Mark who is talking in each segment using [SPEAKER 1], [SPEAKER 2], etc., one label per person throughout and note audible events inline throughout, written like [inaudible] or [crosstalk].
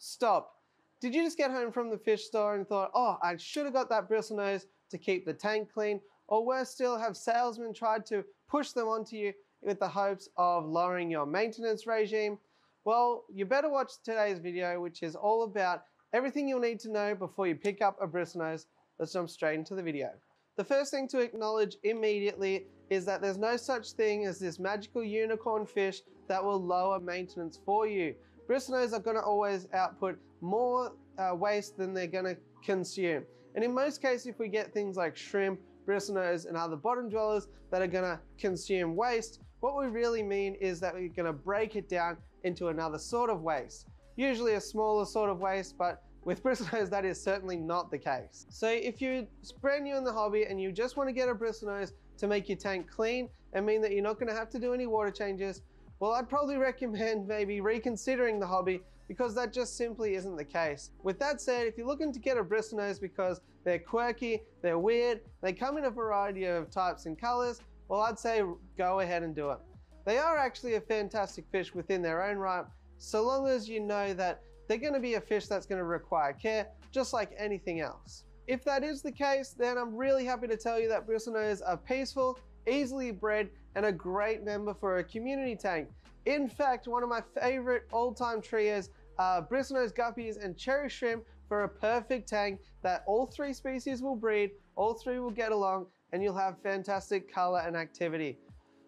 [SPEAKER 1] stop. Did you just get home from the fish store and thought, oh, I should have got that bristlenose to keep the tank clean? Or worse still, have salesmen tried to push them onto you with the hopes of lowering your maintenance regime? Well, you better watch today's video, which is all about everything you'll need to know before you pick up a bristlenose. Let's jump straight into the video. The first thing to acknowledge immediately is that there's no such thing as this magical unicorn fish that will lower maintenance for you. Bristlenose are gonna always output more uh, waste than they're gonna consume. And in most cases, if we get things like shrimp, bristlenose, and other bottom dwellers that are gonna consume waste, what we really mean is that we're gonna break it down into another sort of waste. Usually a smaller sort of waste, but with [laughs] bristlenose, that is certainly not the case. So if you're brand new in the hobby and you just want to get a bristlenose to make your tank clean and mean that you're not going to have to do any water changes, well, I'd probably recommend maybe reconsidering the hobby because that just simply isn't the case. With that said, if you're looking to get a bristlenose because they're quirky, they're weird, they come in a variety of types and colors, well, I'd say go ahead and do it. They are actually a fantastic fish within their own right, so long as you know that they're gonna be a fish that's gonna require care, just like anything else. If that is the case, then I'm really happy to tell you that bristlenose are peaceful, easily bred, and a great member for a community tank. In fact, one of my favorite all-time trios are bristlenose guppies and cherry shrimp for a perfect tank that all three species will breed, all three will get along, and you'll have fantastic color and activity.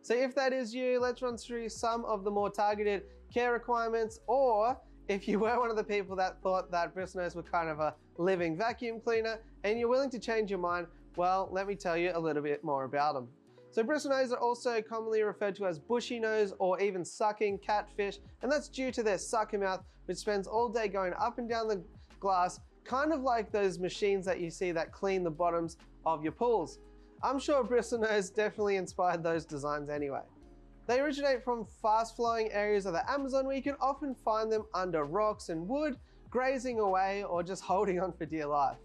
[SPEAKER 1] So if that is you, let's run through some of the more targeted care requirements or if you [laughs] were one of the people that thought that bristlenose were kind of a living vacuum cleaner and you're willing to change your mind, well, let me tell you a little bit more about them. So bristlenose are also commonly referred to as bushy nose or even sucking catfish, and that's due to their sucker mouth, which spends all day going up and down the glass, kind of like those machines that you see that clean the bottoms of your pools. I'm sure bristlenose definitely inspired those designs anyway. They originate from fast flowing areas of the Amazon where you can often find them under rocks and wood, grazing away or just holding on for dear life.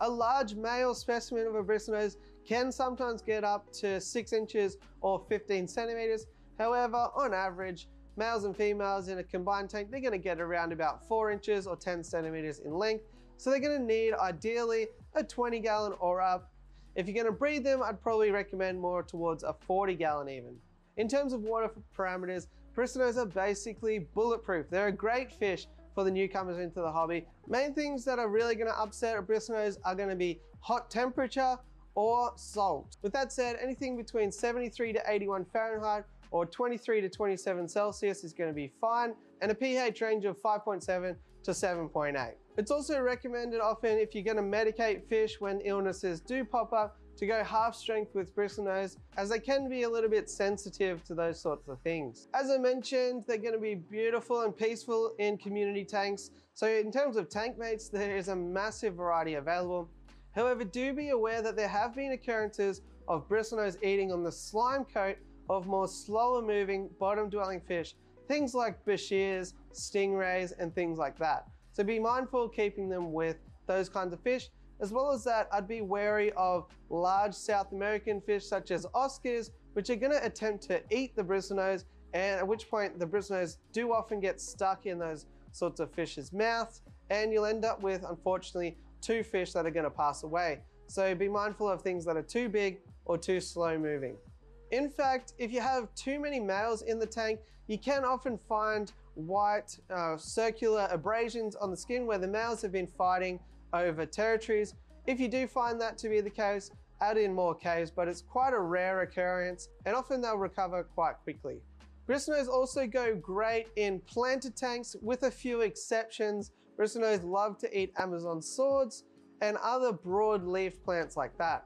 [SPEAKER 1] A large male specimen of a bristlenose can sometimes get up to 6 inches or 15 centimeters. However, on average, males and females in a combined tank, they're gonna get around about 4 inches or 10 centimeters in length. So they're gonna need ideally a 20 gallon or up. If you're gonna breed them, I'd probably recommend more towards a 40 gallon even. In terms of water parameters, bristlenose are basically bulletproof. They're a great fish for the newcomers into the hobby. Main things that are really gonna upset a bristlenose are gonna be hot temperature or salt. With that said, anything between 73 to 81 Fahrenheit or 23 to 27 Celsius is gonna be fine, and a pH range of 5.7 to 7.8. It's also recommended often if you're gonna medicate fish when illnesses do pop up to go half strength with bristlenose as they can be a little bit sensitive to those sorts of things. As I mentioned, they're gonna be beautiful and peaceful in community tanks. So in terms of tank mates, there is a massive variety available. However, do be aware that there have been occurrences of bristlenose eating on the slime coat of more slower moving bottom dwelling fish, things like bichirs, stingrays, and things like that. So be mindful keeping them with those kinds of fish as well as that, I'd be wary of large South American fish such as Oscars, which are gonna attempt to eat the bristlenose, and at which point the bristlenose do often get stuck in those sorts of fish's mouths, and you'll end up with, unfortunately, two fish that are gonna pass away. So be mindful of things that are too big or too slow moving. In fact, if you have too many males in the tank, you can often find white uh, circular abrasions on the skin where the males have been fighting over territories. If you do find that to be the case, add in more caves, but it's quite a rare occurrence and often they'll recover quite quickly. Bristlenose also go great in planted tanks with a few exceptions. Bristlenose love to eat Amazon swords and other broad leaf plants like that.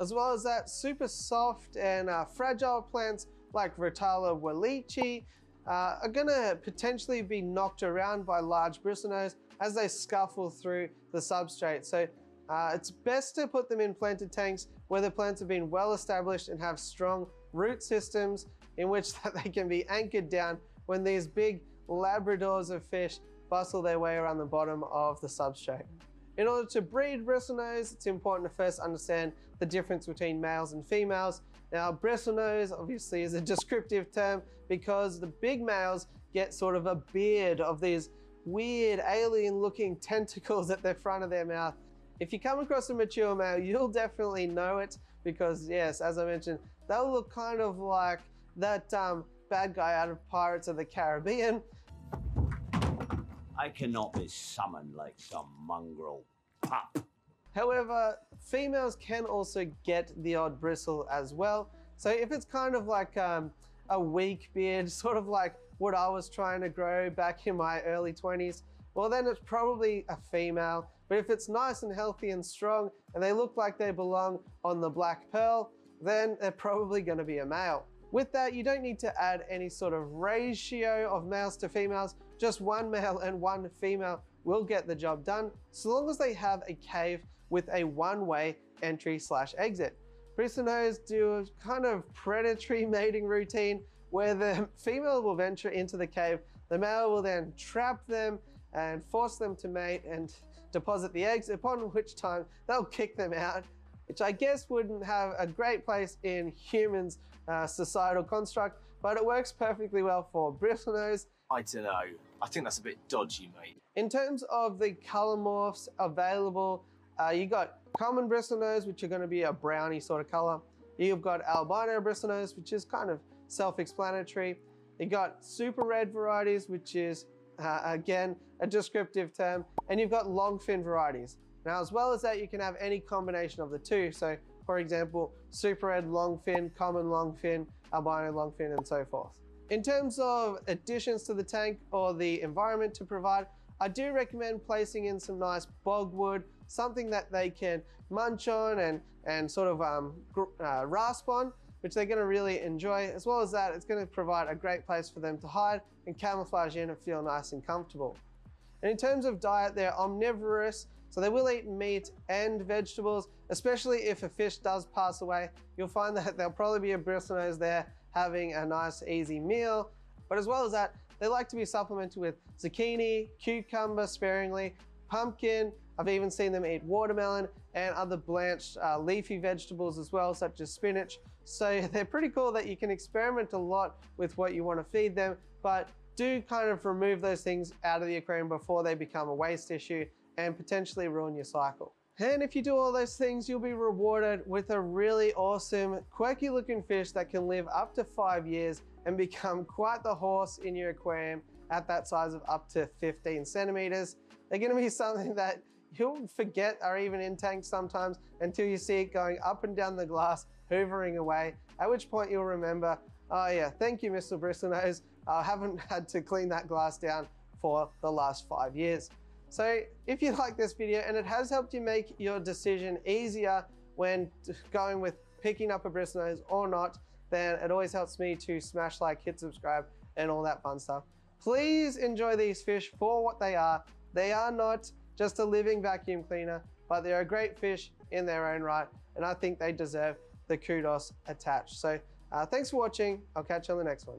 [SPEAKER 1] As well as that, super soft and uh, fragile plants like Rotala wallichii uh, are gonna potentially be knocked around by large bristlenose as they scuffle through the substrate. So uh, it's best to put them in planted tanks where the plants have been well established and have strong root systems in which [laughs] they can be anchored down when these big labradors of fish bustle their way around the bottom of the substrate. In order to breed bristlenose, it's important to first understand the difference between males and females. Now, bristlenose obviously is a [laughs] descriptive term because the big males get sort of a beard of these weird alien looking [laughs] tentacles at the front of their mouth. If you come across a mature male, you'll definitely know it because yes, as I mentioned, they'll look kind of like that um, bad guy out of Pirates of the Caribbean.
[SPEAKER 2] I cannot be summoned like some mongrel pup.
[SPEAKER 1] However, females can also get the odd bristle as well. So if it's kind of like um, a weak beard, [laughs] sort of like what I was trying to grow back in my early 20s, well then it's probably a female. But if it's nice and healthy and strong and they look like they belong on the black pearl, then they're probably gonna be a male. With that, you don't need to add any sort of ratio of males to females, just one male and one female will get the job done, so long as they have a cave with a one-way entry slash exit. Bristlenose do a kind of predatory [laughs] mating routine where the [laughs] female will venture into the cave, the male will then trap them and force them to mate and [laughs] deposit the eggs, upon which time they'll kick them out, which I guess wouldn't have a great place in humans' uh, societal construct, but it works perfectly well for bristlenose.
[SPEAKER 3] I don't know. I think that's a bit dodgy, mate.
[SPEAKER 1] In terms of the color morphs available, uh, you got common bristlenose, which are going to be a browny sort of color. You've got albino bristlenose, which is kind of self-explanatory. You got super red varieties, which is uh, again a descriptive term, and you've got long fin varieties. Now, as well as that, you can have any combination of the two. So, for example, super red long fin, common long fin, albino long fin, and so forth. In terms of additions to the tank or the environment to provide, I do recommend placing in some nice bogwood, something that they can munch on and, and sort of um, uh, rasp on, which they're gonna really enjoy. As well as that, it's gonna provide a great place for them to hide and camouflage in and feel nice and comfortable. And in terms of diet, they're omnivorous, so they will eat meat and vegetables, especially if a fish does pass away. You'll find that there'll probably be a bristlenose there having a nice easy meal. But as well as that, they like to be supplemented with zucchini, cucumber sparingly, pumpkin. I've even seen them eat watermelon and other blanched uh, leafy vegetables as well, such as spinach. So [laughs] they're pretty cool that you can experiment a lot with what you want to feed them, but do kind of remove those things out of the aquarium before they become a waste issue and potentially ruin your cycle. And if you do all those things, you'll be rewarded with a really awesome, quirky looking fish that can live up to five years and become quite the horse in your aquarium at that size of up to 15 centimeters. They're gonna be something that you'll forget are even in tanks sometimes until you see it going up and down the glass, hoovering away, at which point you'll remember, oh yeah, thank you, Mr. Bristlenose. I haven't [laughs] had to clean that glass down for the last five years. So if you like this video and it has helped you make your decision easier when going with picking up a bristlenose or not, then it always helps me to smash like, hit subscribe, and all that fun stuff. Please enjoy these fish for what they are. They are not just a living vacuum cleaner, but they're a great fish in their own right, and I think they deserve the kudos attached. So uh, thanks for watching. I'll catch you on the next one.